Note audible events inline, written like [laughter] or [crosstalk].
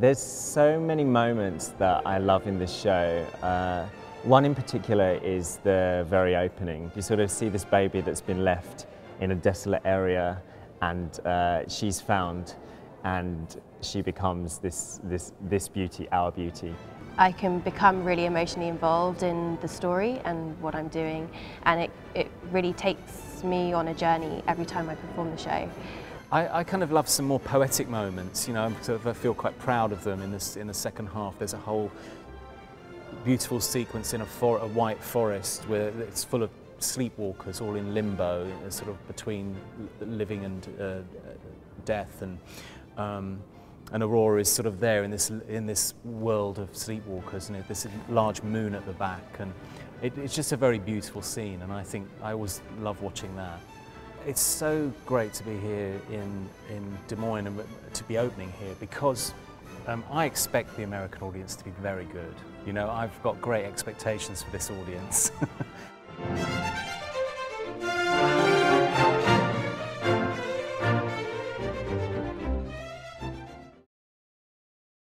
There's so many moments that I love in this show. Uh, one in particular is the very opening. You sort of see this baby that's been left in a desolate area and uh, she's found and she becomes this, this, this beauty, our beauty. I can become really emotionally involved in the story and what I'm doing and it, it really takes me on a journey every time I perform the show. I, I kind of love some more poetic moments, you know, sort of I feel quite proud of them in, this, in the second half. There's a whole beautiful sequence in a, for, a white forest where it's full of sleepwalkers all in limbo, sort of between living and uh, death and um, and Aurora is sort of there in this in this world of sleepwalkers and this large moon at the back and it, it's just a very beautiful scene and I think I always love watching that. It's so great to be here in, in Des Moines and to be opening here because um, I expect the American audience to be very good. You know, I've got great expectations for this audience. [laughs]